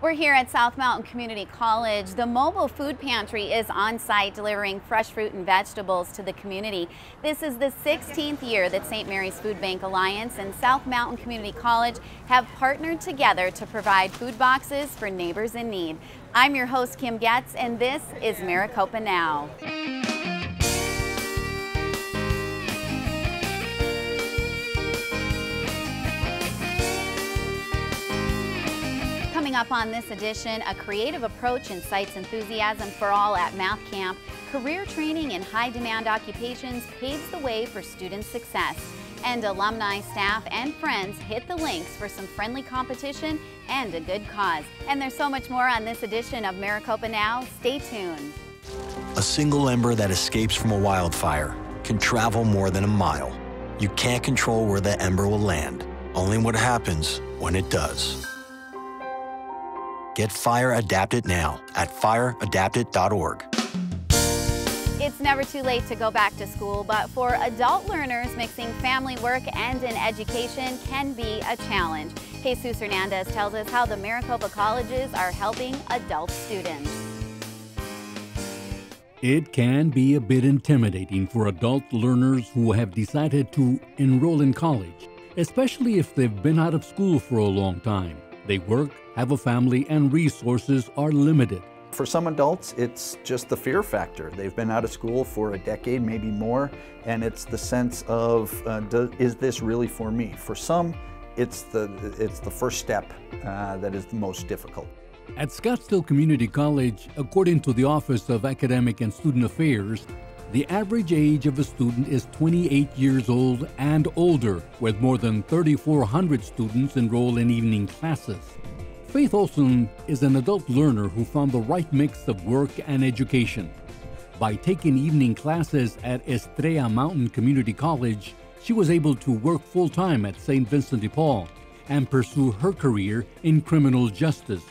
We're here at South Mountain Community College. The mobile food pantry is on site delivering fresh fruit and vegetables to the community. This is the 16th year that St. Mary's Food Bank Alliance and South Mountain Community College have partnered together to provide food boxes for neighbors in need. I'm your host, Kim Getz, and this is Maricopa Now. Up on this edition, a creative approach incites enthusiasm for all at Math Camp. Career training in high demand occupations paves the way for student success. And alumni, staff, and friends hit the links for some friendly competition and a good cause. And there's so much more on this edition of Maricopa Now. Stay tuned. A single ember that escapes from a wildfire can travel more than a mile. You can't control where the ember will land, only what happens when it does. Get Fire Adapted now at fireadapted.org. It's never too late to go back to school, but for adult learners, mixing family work and an education can be a challenge. Jesus Hernandez tells us how the Maricopa colleges are helping adult students. It can be a bit intimidating for adult learners who have decided to enroll in college, especially if they've been out of school for a long time. They work, have a family, and resources are limited. For some adults, it's just the fear factor. They've been out of school for a decade, maybe more, and it's the sense of, uh, do, is this really for me? For some, it's the, it's the first step uh, that is the most difficult. At Scottsdale Community College, according to the Office of Academic and Student Affairs, the average age of a student is 28 years old and older, with more than 3,400 students enroll in evening classes. Faith Olson is an adult learner who found the right mix of work and education. By taking evening classes at Estrella Mountain Community College, she was able to work full time at St. Vincent de Paul and pursue her career in criminal justice.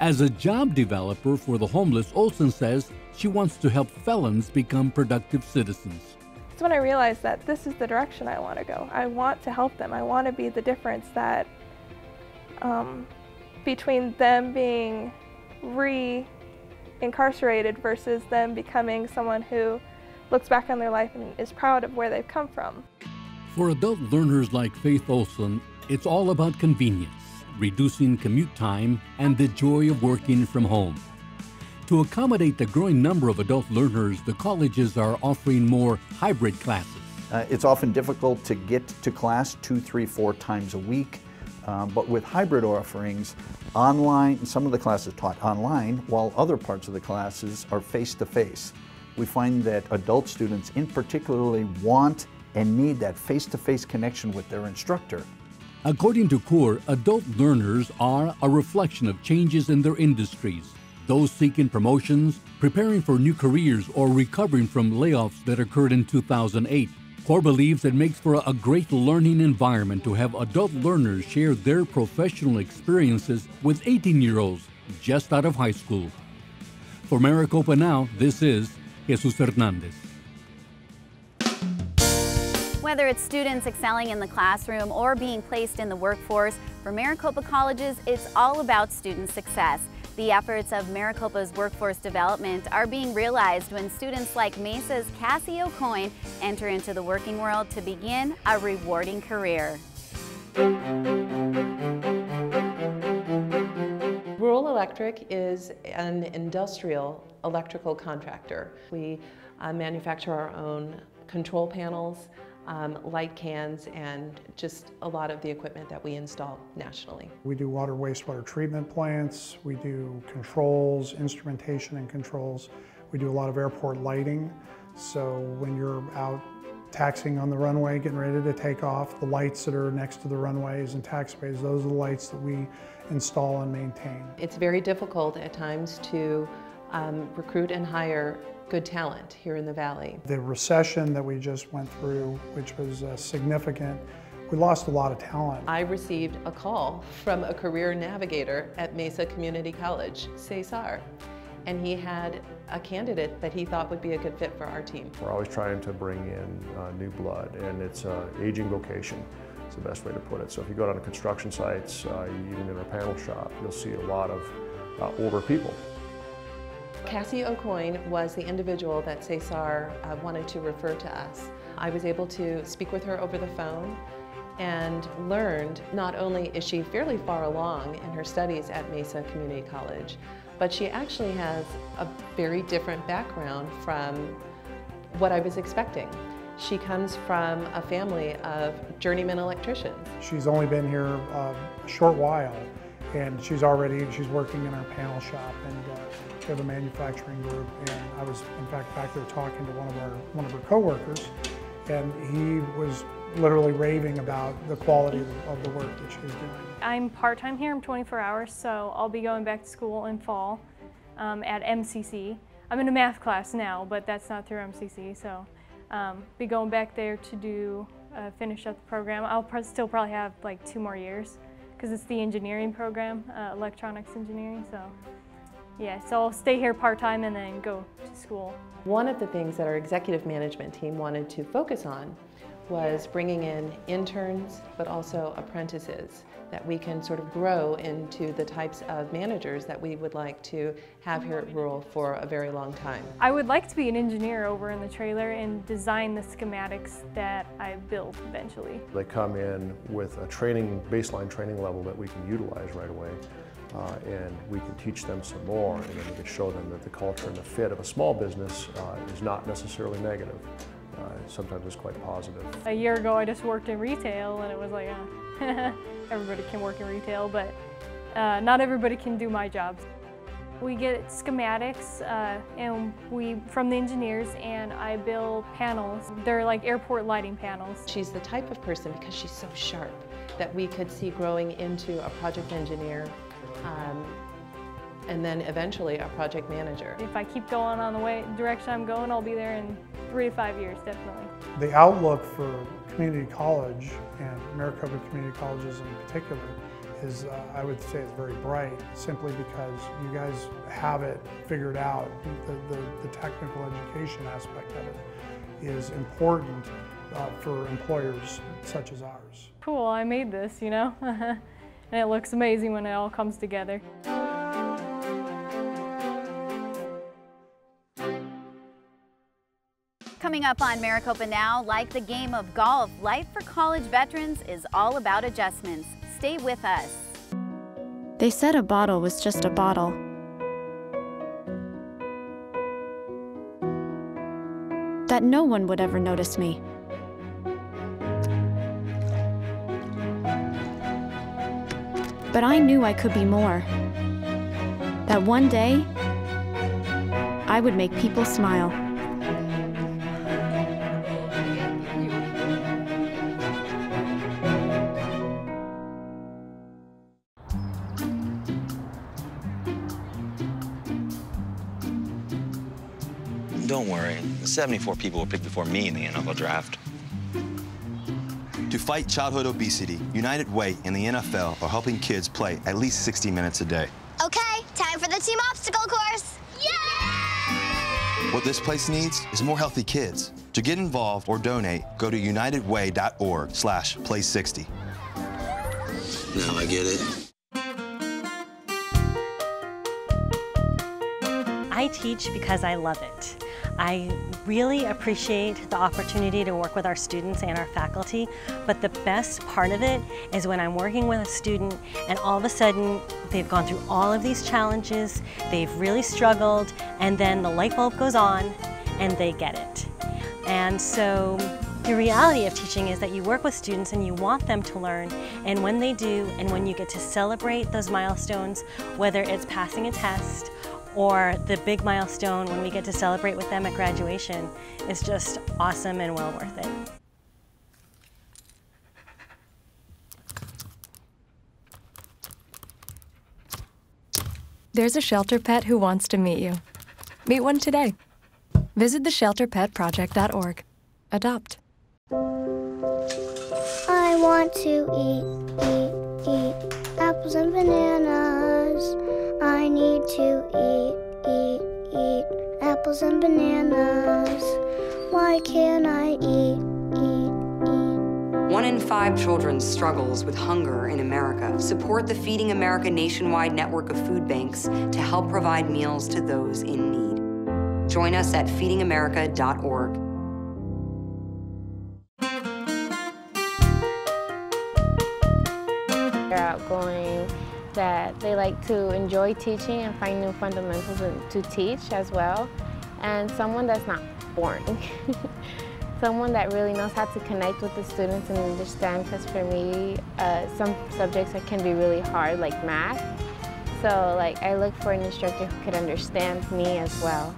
As a job developer for the homeless, Olson says she wants to help felons become productive citizens. It's when I realized that this is the direction I want to go. I want to help them. I want to be the difference that um, between them being re-incarcerated versus them becoming someone who looks back on their life and is proud of where they've come from. For adult learners like Faith Olson, it's all about convenience, reducing commute time, and the joy of working from home. To accommodate the growing number of adult learners, the colleges are offering more hybrid classes. Uh, it's often difficult to get to class two, three, four times a week, um, but with hybrid offerings, online, some of the classes taught online, while other parts of the classes are face-to-face. -face. We find that adult students in particularly want and need that face-to-face -face connection with their instructor. According to CORE, adult learners are a reflection of changes in their industries those seeking promotions, preparing for new careers, or recovering from layoffs that occurred in 2008. CORE believes it makes for a great learning environment to have adult learners share their professional experiences with 18 year olds just out of high school. For Maricopa Now, this is Jesus Hernandez. Whether it's students excelling in the classroom or being placed in the workforce, for Maricopa colleges, it's all about student success. The efforts of Maricopa's workforce development are being realized when students like Mesa's Cassie O'Coin enter into the working world to begin a rewarding career. Rural Electric is an industrial electrical contractor. We uh, manufacture our own control panels, um, light cans, and just a lot of the equipment that we install nationally. We do water wastewater treatment plants, we do controls, instrumentation and controls. We do a lot of airport lighting. So when you're out taxiing on the runway, getting ready to take off, the lights that are next to the runways and taxiways, those are the lights that we install and maintain. It's very difficult at times to um, recruit and hire good talent here in the Valley. The recession that we just went through, which was uh, significant, we lost a lot of talent. I received a call from a career navigator at Mesa Community College, Cesar, and he had a candidate that he thought would be a good fit for our team. We're always trying to bring in uh, new blood, and it's an aging vocation. It's the best way to put it. So if you go down to construction sites, uh, even in a panel shop, you'll see a lot of uh, older people. Cassie O'Coin was the individual that Cesar uh, wanted to refer to us. I was able to speak with her over the phone and learned not only is she fairly far along in her studies at Mesa Community College, but she actually has a very different background from what I was expecting. She comes from a family of journeyman electricians. She's only been here uh, a short while and she's already, she's working in our panel shop and uh, have a manufacturing group and I was in fact back there talking to one of our, one of her coworkers and he was literally raving about the quality of the work that she's doing. I'm part-time here, I'm 24 hours, so I'll be going back to school in fall um, at MCC. I'm in a math class now, but that's not through MCC, so um, be going back there to do, uh, finish up the program. I'll pr still probably have like two more years because it's the engineering program, uh, electronics engineering, so yeah, so I'll stay here part-time and then go to school. One of the things that our executive management team wanted to focus on was bringing in interns, but also apprentices that we can sort of grow into the types of managers that we would like to have here at Rural for a very long time. I would like to be an engineer over in the trailer and design the schematics that I build eventually. They come in with a training, baseline training level that we can utilize right away. Uh, and we can teach them some more and then we can show them that the culture and the fit of a small business uh, is not necessarily negative. Uh, sometimes it's quite positive. A year ago I just worked in retail and it was like, uh, everybody can work in retail, but uh, not everybody can do my job. We get schematics uh, and we from the engineers and I build panels. They're like airport lighting panels. She's the type of person, because she's so sharp, that we could see growing into a project engineer um, and then eventually a project manager. If I keep going on the way direction I'm going, I'll be there in three to five years, definitely. The outlook for community college and Maricopa community colleges in particular is, uh, I would say, is very bright, simply because you guys have it figured out. The, the, the technical education aspect of it is important uh, for employers such as ours. Cool, I made this, you know? and it looks amazing when it all comes together. Coming up on Maricopa Now, like the game of golf, life for college veterans is all about adjustments. Stay with us. They said a bottle was just a bottle. That no one would ever notice me. But I knew I could be more. That one day, I would make people smile. Don't worry, 74 people were picked before me in the NFL draft. To fight childhood obesity, United Way and the NFL are helping kids play at least 60 minutes a day. Okay, time for the team obstacle course. Yay! What this place needs is more healthy kids. To get involved or donate, go to unitedway.org slash play 60. Now I get it. I teach because I love it. I really appreciate the opportunity to work with our students and our faculty, but the best part of it is when I'm working with a student and all of a sudden they've gone through all of these challenges, they've really struggled, and then the light bulb goes on and they get it. And so the reality of teaching is that you work with students and you want them to learn, and when they do, and when you get to celebrate those milestones, whether it's passing a test or the big milestone when we get to celebrate with them at graduation is just awesome and well worth it. There's a shelter pet who wants to meet you. Meet one today. Visit theshelterpetproject.org. Adopt. I want to eat, eat, eat apples and bananas. I need to eat, eat, eat apples and bananas. Why can't I eat, eat, eat? One in five children struggles with hunger in America. Support the Feeding America nationwide network of food banks to help provide meals to those in need. Join us at feedingamerica.org. They're outgoing, that they like to enjoy teaching and find new fundamentals to teach as well, and someone that's not boring. someone that really knows how to connect with the students and understand, because for me, uh, some subjects can be really hard, like math. So like I look for an instructor who could understand me as well.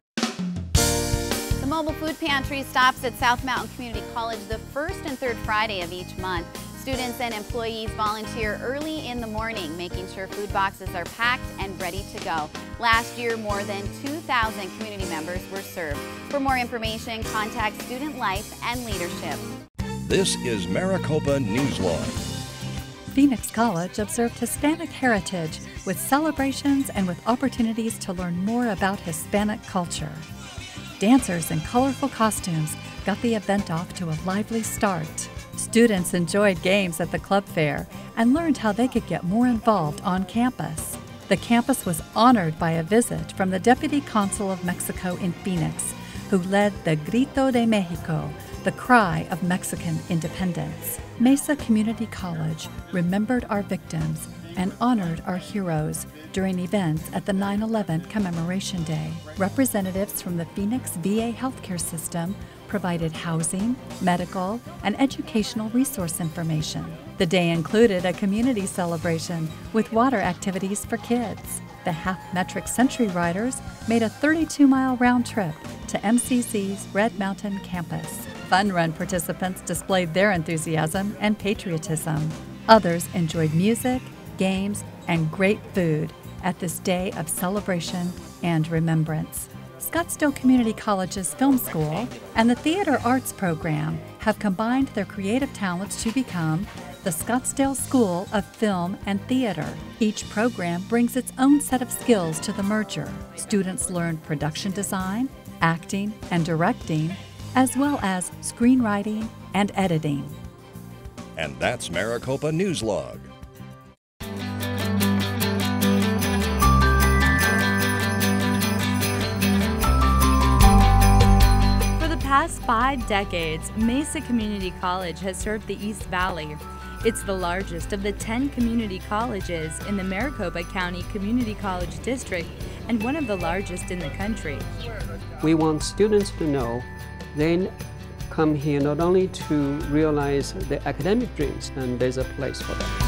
The mobile food pantry stops at South Mountain Community College the first and third Friday of each month. Students and employees volunteer early in the morning, making sure food boxes are packed and ready to go. Last year, more than 2,000 community members were served. For more information, contact Student Life and Leadership. This is Maricopa Newslog. Phoenix College observed Hispanic heritage with celebrations and with opportunities to learn more about Hispanic culture. Dancers in colorful costumes got the event off to a lively start. Students enjoyed games at the club fair and learned how they could get more involved on campus. The campus was honored by a visit from the Deputy Consul of Mexico in Phoenix, who led the Grito de Mexico, the cry of Mexican independence. Mesa Community College remembered our victims and honored our heroes during events at the 9 11 Commemoration Day. Representatives from the Phoenix VA healthcare system provided housing, medical, and educational resource information. The day included a community celebration with water activities for kids. The Half Metric Century Riders made a 32 mile round trip to MCC's Red Mountain campus. Fun Run participants displayed their enthusiasm and patriotism. Others enjoyed music, games, and great food at this day of celebration and remembrance. Scottsdale Community College's Film School and the Theater Arts Program have combined their creative talents to become the Scottsdale School of Film and Theater. Each program brings its own set of skills to the merger. Students learn production design, acting, and directing, as well as screenwriting and editing. And that's Maricopa Newslog. Five decades, Mesa Community College has served the East Valley. It's the largest of the 10 community colleges in the Maricopa County Community College District and one of the largest in the country. We want students to know they come here not only to realize their academic dreams, and there's a place for them.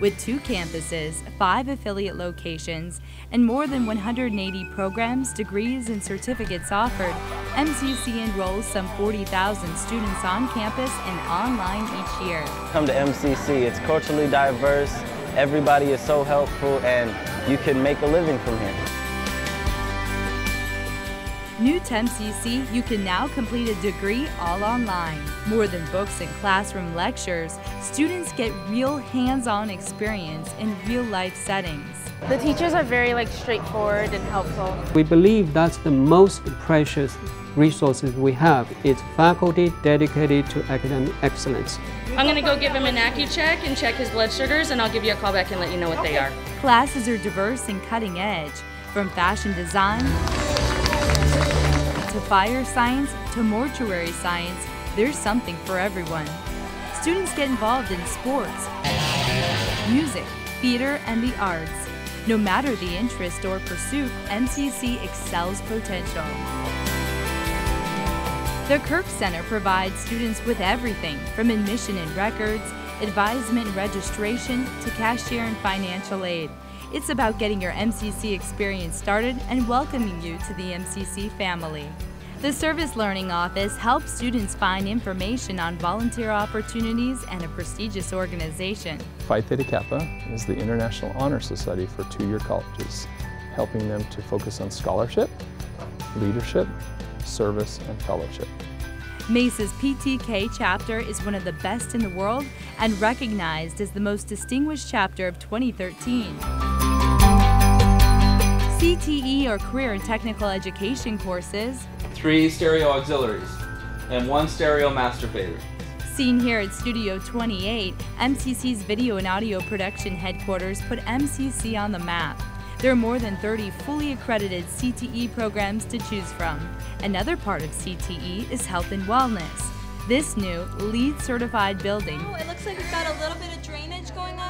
With two campuses, five affiliate locations, and more than 180 programs, degrees, and certificates offered, MCC enrolls some 40,000 students on campus and online each year. Come to MCC, it's culturally diverse, everybody is so helpful, and you can make a living from here. New to MCC, you can now complete a degree all online. More than books and classroom lectures, students get real hands-on experience in real-life settings. The teachers are very like straightforward and helpful. We believe that's the most precious resources we have. It's faculty dedicated to academic excellence. I'm going to go give him an Accu-Chek and check his blood sugars and I'll give you a call back and let you know what okay. they are. Classes are diverse and cutting edge, from fashion design to fire science to mortuary science, there's something for everyone. Students get involved in sports, music, theater, and the arts. No matter the interest or pursuit, MCC excels potential. The Kirk Center provides students with everything from admission and records, advisement and registration, to cashier and financial aid. It's about getting your MCC experience started and welcoming you to the MCC family. The Service Learning Office helps students find information on volunteer opportunities and a prestigious organization. Phi Theta Kappa is the International Honor Society for two-year colleges, helping them to focus on scholarship, leadership, service, and fellowship. Mesa's PTK chapter is one of the best in the world and recognized as the most distinguished chapter of 2013. CTE or Career and Technical Education courses, three stereo auxiliaries, and one stereo master fader. Seen here at Studio 28, MCC's video and audio production headquarters put MCC on the map. There are more than 30 fully accredited CTE programs to choose from. Another part of CTE is health and wellness. This new LEED certified building Oh, it looks like we've got a little bit of drainage going on right now. So.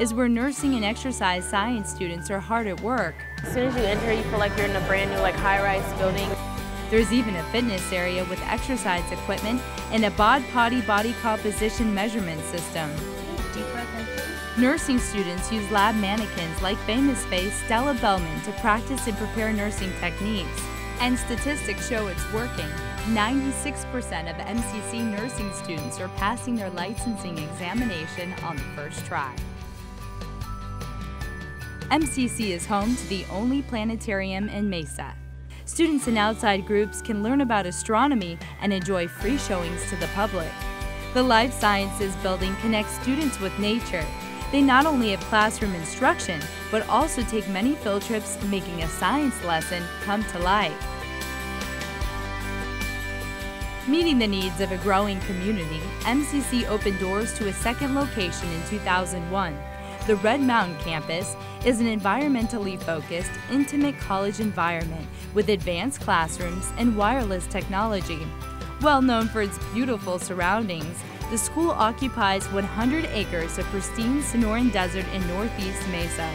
Is where nursing and exercise science students are hard at work. As soon as you enter, you feel like you're in a brand new like high-rise building. There's even a fitness area with exercise equipment and a bod potty body composition measurement system. Deep breath in. Nursing students use lab mannequins like famous face Stella Bellman to practice and prepare nursing techniques. And statistics show it's working. 96% of MCC nursing students are passing their licensing examination on the first try. MCC is home to the only planetarium in Mesa. Students and outside groups can learn about astronomy and enjoy free showings to the public. The Life Sciences building connects students with nature. They not only have classroom instruction, but also take many field trips, making a science lesson come to life. Meeting the needs of a growing community, MCC opened doors to a second location in 2001. The Red Mountain campus is an environmentally focused, intimate college environment with advanced classrooms and wireless technology. Well known for its beautiful surroundings, the school occupies 100 acres of pristine Sonoran Desert in northeast Mesa.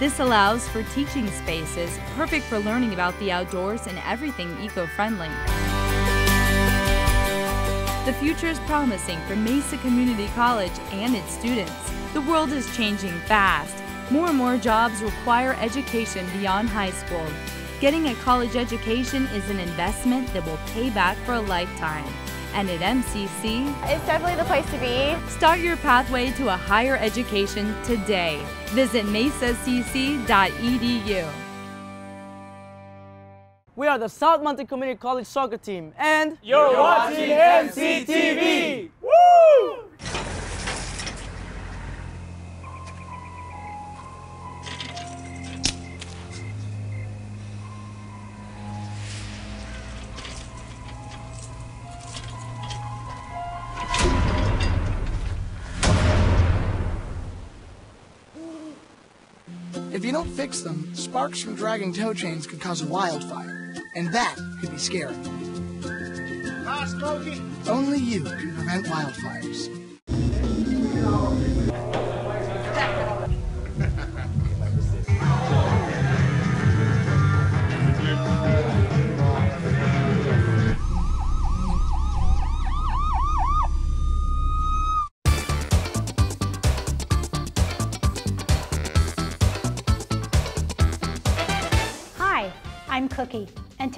This allows for teaching spaces perfect for learning about the outdoors and everything eco-friendly. The future is promising for Mesa Community College and its students. The world is changing fast. More and more jobs require education beyond high school. Getting a college education is an investment that will pay back for a lifetime. And at MCC, It's definitely the place to be. start your pathway to a higher education today. Visit mesacc.edu. We are the South Mountain Community College soccer team, and You're watching MCTV. Woo! Fix them, sparks from dragging tow chains could cause a wildfire, and that could be scary. Only you can prevent wildfires.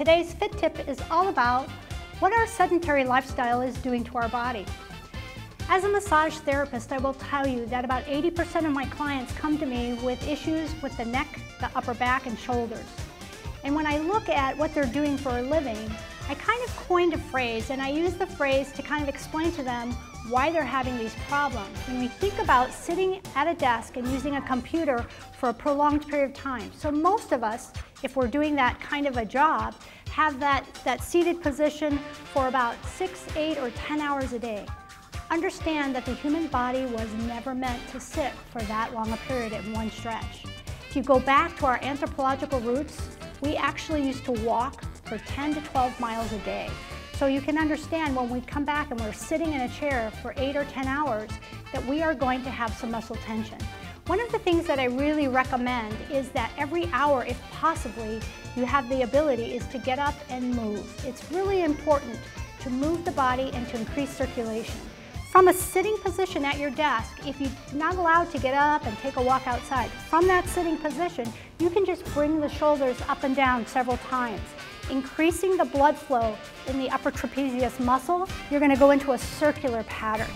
Today's Fit Tip is all about what our sedentary lifestyle is doing to our body. As a massage therapist, I will tell you that about 80% of my clients come to me with issues with the neck, the upper back, and shoulders. And when I look at what they're doing for a living, I kind of coined a phrase, and I use the phrase to kind of explain to them why they're having these problems. When we think about sitting at a desk and using a computer for a prolonged period of time. So most of us, if we're doing that kind of a job, have that, that seated position for about six, eight, or 10 hours a day. Understand that the human body was never meant to sit for that long a period in one stretch. If you go back to our anthropological roots, we actually used to walk for 10 to 12 miles a day. So you can understand when we come back and we're sitting in a chair for eight or 10 hours that we are going to have some muscle tension. One of the things that I really recommend is that every hour, if possibly, you have the ability is to get up and move. It's really important to move the body and to increase circulation. From a sitting position at your desk, if you're not allowed to get up and take a walk outside, from that sitting position, you can just bring the shoulders up and down several times. Increasing the blood flow in the upper trapezius muscle, you're gonna go into a circular pattern.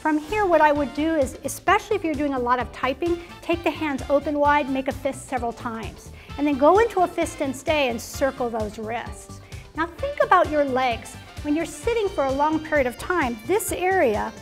From here, what I would do is, especially if you're doing a lot of typing, take the hands open wide, make a fist several times, and then go into a fist and stay and circle those wrists. Now think about your legs. When you're sitting for a long period of time, this area,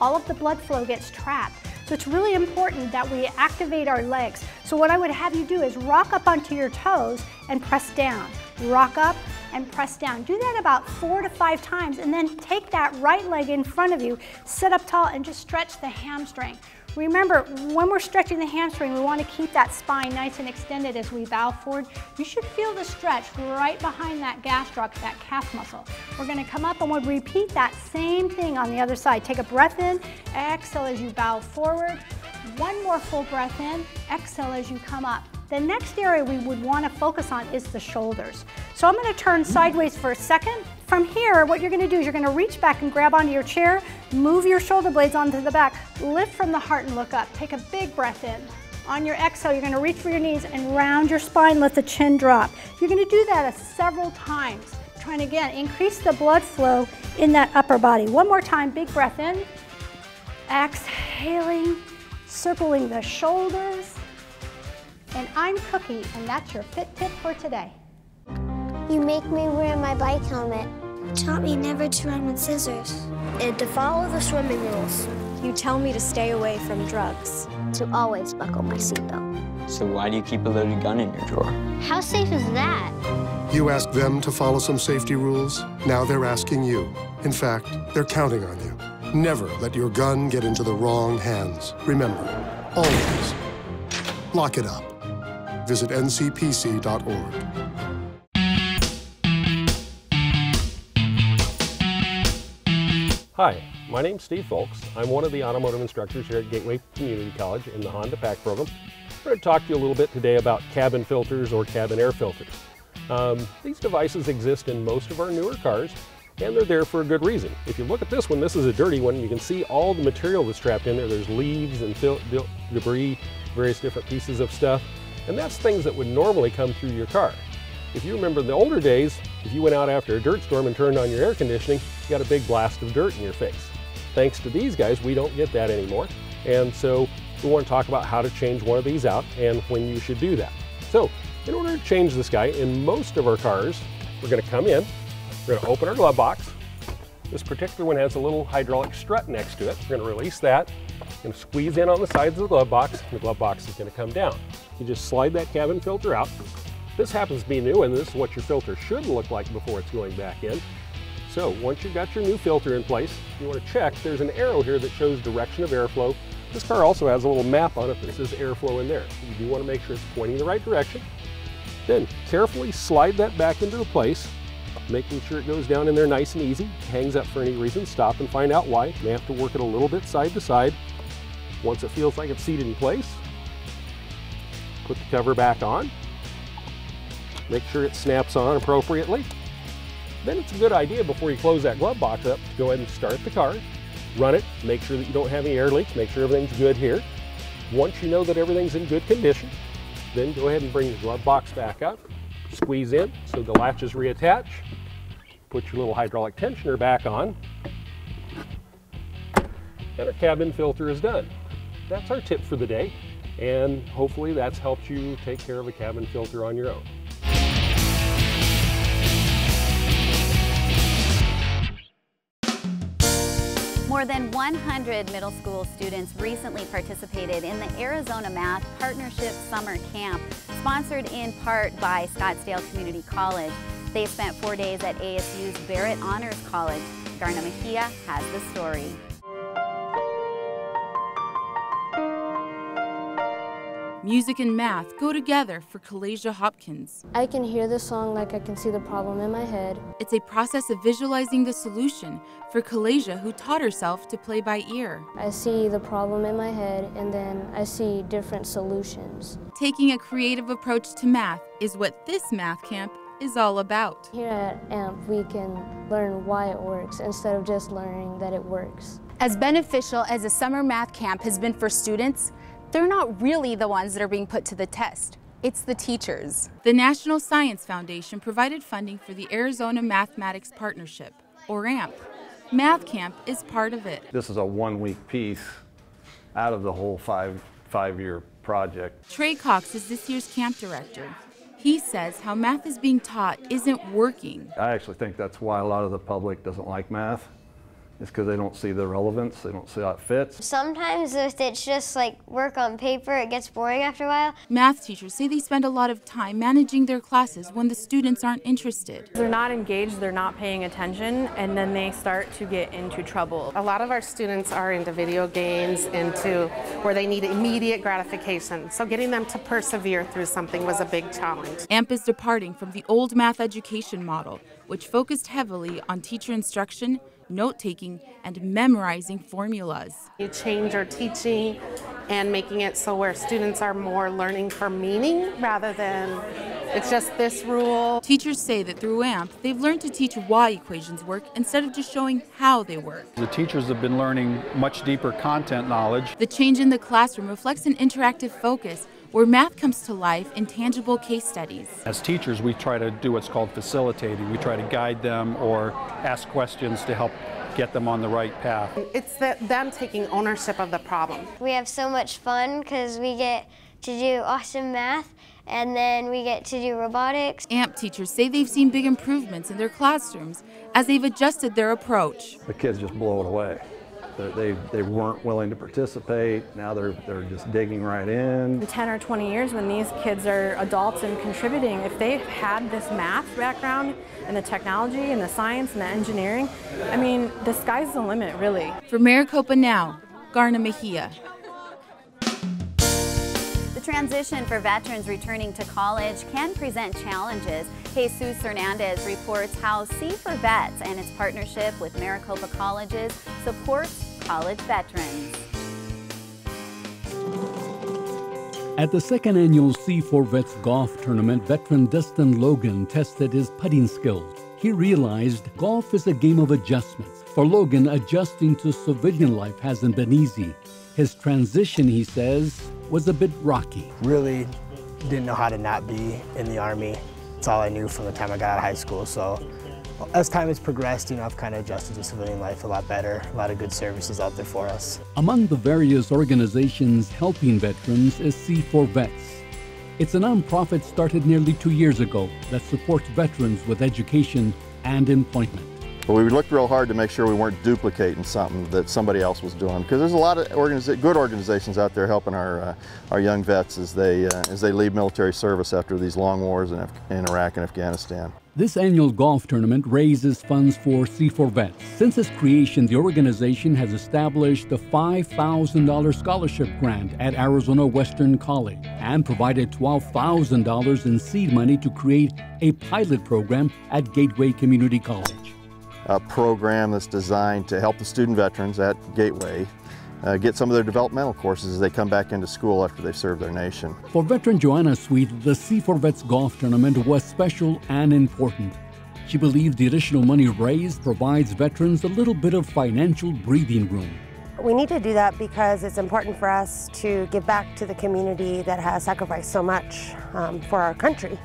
all of the blood flow gets trapped. So it's really important that we activate our legs. So what I would have you do is rock up onto your toes and press down. Rock up and press down. Do that about four to five times and then take that right leg in front of you, sit up tall and just stretch the hamstring. Remember, when we're stretching the hamstring, we want to keep that spine nice and extended as we bow forward. You should feel the stretch right behind that gastroc, that calf muscle. We're going to come up and we'll repeat that same thing on the other side. Take a breath in, exhale as you bow forward. One more full breath in, exhale as you come up. The next area we would want to focus on is the shoulders. So I'm going to turn sideways for a second. From here, what you're going to do is you're going to reach back and grab onto your chair, move your shoulder blades onto the back, lift from the heart and look up. Take a big breath in. On your exhale, you're going to reach for your knees and round your spine, let the chin drop. You're going to do that several times. Trying to, again, increase the blood flow in that upper body. One more time, big breath in. Exhaling, circling the shoulders. And I'm Cookie, and that's your fit tip for today. You make me wear my bike helmet. You taught me never to run with scissors. And to follow the swimming rules. You tell me to stay away from drugs. To always buckle my seatbelt. So why do you keep a loaded gun in your drawer? How safe is that? You asked them to follow some safety rules. Now they're asking you. In fact, they're counting on you. Never let your gun get into the wrong hands. Remember, always lock it up. Visit ncpc.org. Hi, my name's Steve Folks. I'm one of the automotive instructors here at Gateway Community College in the Honda PACT program. I'm going to talk to you a little bit today about cabin filters or cabin air filters. Um, these devices exist in most of our newer cars and they're there for a good reason. If you look at this one, this is a dirty one. You can see all the material that's trapped in there. There's leaves and debris, various different pieces of stuff. And that's things that would normally come through your car. If you remember the older days, if you went out after a dirt storm and turned on your air conditioning, you got a big blast of dirt in your face. Thanks to these guys, we don't get that anymore. And so we want to talk about how to change one of these out and when you should do that. So in order to change this guy, in most of our cars, we're going to come in, we're going to open our glove box. This particular one has a little hydraulic strut next to it. We're going to release that, to squeeze in on the sides of the glove box, the glove box is going to come down. You just slide that cabin filter out, this happens to be new and this is what your filter should look like before it's going back in. So once you've got your new filter in place, you want to check, there's an arrow here that shows direction of airflow. This car also has a little map on it that says airflow in there. You do want to make sure it's pointing the right direction. Then carefully slide that back into the place, making sure it goes down in there nice and easy. Hangs up for any reason, stop and find out why. You may have to work it a little bit side to side. Once it feels like it's seated in place, put the cover back on, Make sure it snaps on appropriately. Then it's a good idea before you close that glove box up to go ahead and start the car, run it, make sure that you don't have any air leaks, make sure everything's good here. Once you know that everything's in good condition, then go ahead and bring the glove box back up, squeeze in so the latches reattach, put your little hydraulic tensioner back on, and our cabin filter is done. That's our tip for the day, and hopefully that's helped you take care of a cabin filter on your own. More than 100 middle school students recently participated in the Arizona Math Partnership Summer Camp, sponsored in part by Scottsdale Community College. They spent four days at ASU's Barrett Honors College. Garna Mejia has the story. Music and math go together for Kalasia Hopkins. I can hear the song like I can see the problem in my head. It's a process of visualizing the solution for Kalasia, who taught herself to play by ear. I see the problem in my head and then I see different solutions. Taking a creative approach to math is what this math camp is all about. Here at AMP, we can learn why it works instead of just learning that it works. As beneficial as a summer math camp has been for students, they're not really the ones that are being put to the test. It's the teachers. The National Science Foundation provided funding for the Arizona Mathematics Partnership, or AMP. Math Camp is part of it. This is a one-week piece out of the whole five, five-year project. Trey Cox is this year's camp director. He says how math is being taught isn't working. I actually think that's why a lot of the public doesn't like math It's because they don't see the relevance, they don't see how it fits. Sometimes if it's just like work on paper, it gets boring after a while. Math teachers say they spend a lot of time managing their classes when the students aren't interested. They're not engaged, they're not paying attention, and then they start to get into trouble. A lot of our students are into video games, into where they need immediate gratification. So getting them to persevere through something was a big challenge. AMP is departing from the old math education model, which focused heavily on teacher instruction, note taking, and memorizing formulas. You change our teaching and making it so where students are more learning for meaning rather than it's just this rule. Teachers say that through AMP, they've learned to teach why equations work instead of just showing how they work. The teachers have been learning much deeper content knowledge. The change in the classroom reflects an interactive focus where math comes to life in tangible case studies. As teachers, we try to do what's called facilitating. We try to guide them or ask questions to help get them on the right path. It's the, them taking ownership of the problem. We have so much fun because we get to do awesome math and then we get to do robotics. AMP teachers say they've seen big improvements in their classrooms as they've adjusted their approach. The kids just blow it away. They, they weren't willing to participate. Now they're, they're just digging right in. In 10 or 20 years, when these kids are adults and contributing, if they've had this math background and the technology and the science and the engineering, I mean, the sky's the limit, really. For Maricopa Now, Garna Mejia The transition for veterans returning to college can present challenges. Jesus Hernandez reports how C4Vets and its partnership with Maricopa Colleges supports college veterans. At the second annual C4Vets golf tournament, veteran Dustin Logan tested his putting skills. He realized golf is a game of adjustments. For Logan, adjusting to civilian life hasn't been easy. His transition, he says, was a bit rocky. Really didn't know how to not be in the Army. It's all I knew from the time I got out of high school. So as time has progressed, you know, I've kind of adjusted to civilian life a lot better. A lot of good services out there for us. Among the various organizations helping veterans is C4Vets. It's a nonprofit started nearly two years ago that supports veterans with education and employment. But we looked real hard to make sure we weren't duplicating something that somebody else was doing because there's a lot of organiza good organizations out there helping our, uh, our young vets as they, uh, as they leave military service after these long wars in, Af in Iraq and Afghanistan. This annual golf tournament raises funds for C4Vets. Since its creation, the organization has established a $5,000 scholarship grant at Arizona Western College and provided $12,000 in seed money to create a pilot program at Gateway Community College uh, program that's designed to help the student veterans at Gateway uh, get some of their developmental courses as they come back into school after they've served their nation. For veteran Joanna Sweet, the C4Vets golf tournament was special and important. She believes the additional money raised provides veterans a little bit of financial breathing room. We need to do that because it's important for us to give back to the community that has sacrificed so much um, for our country.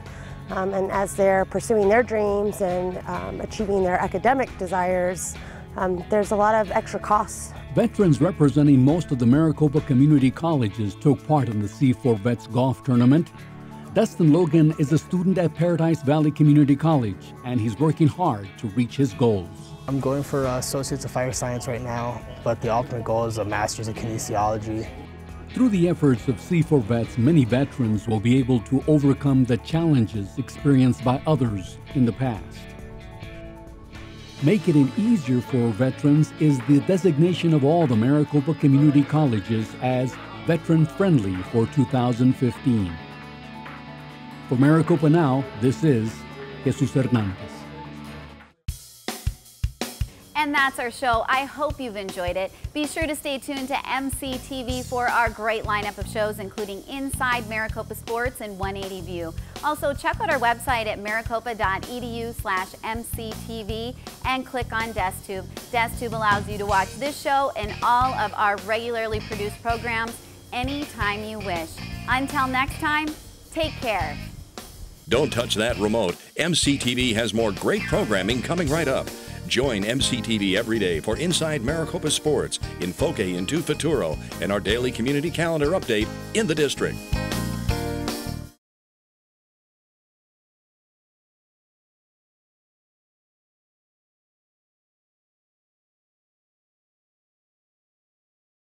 Um, and as they're pursuing their dreams and um, achieving their academic desires, um, there's a lot of extra costs. Veterans representing most of the Maricopa community colleges took part in the C4Vets golf tournament. Dustin Logan is a student at Paradise Valley Community College, and he's working hard to reach his goals. I'm going for Associates of Fire Science right now, but the ultimate goal is a Master's in Kinesiology. Through the efforts of C4Vets, many veterans will be able to overcome the challenges experienced by others in the past. Making it easier for veterans is the designation of all the Maricopa Community Colleges as veteran friendly for 2015. For Maricopa Now, this is Jesus Hernandez. That's our show. I hope you've enjoyed it. Be sure to stay tuned to MCTV for our great lineup of shows, including Inside Maricopa Sports and 180 View. Also, check out our website at maricopa.edu slash MCTV and click on DeskTube. DeskTube allows you to watch this show and all of our regularly produced programs anytime you wish. Until next time, take care. Don't touch that remote. MCTV has more great programming coming right up. Join MCTV every day for Inside Maricopa Sports, Enfoque into Futuro, and our daily community calendar update in the district.